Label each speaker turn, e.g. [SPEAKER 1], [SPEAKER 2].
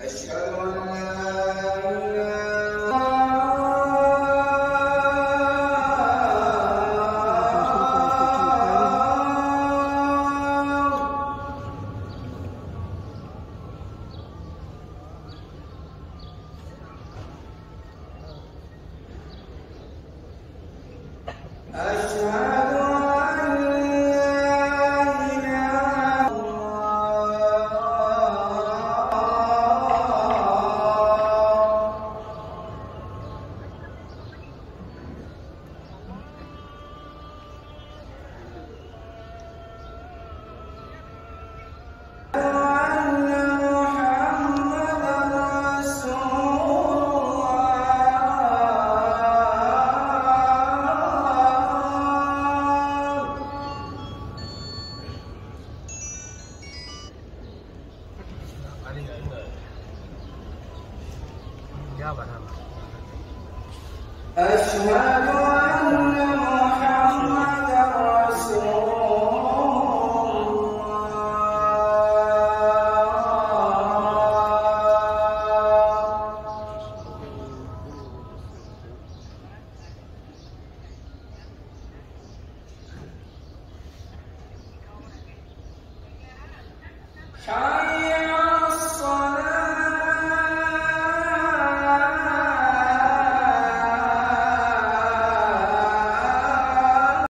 [SPEAKER 1] أشهد أن لا إله أشهد أشهد أن محمدا رسول الله. حي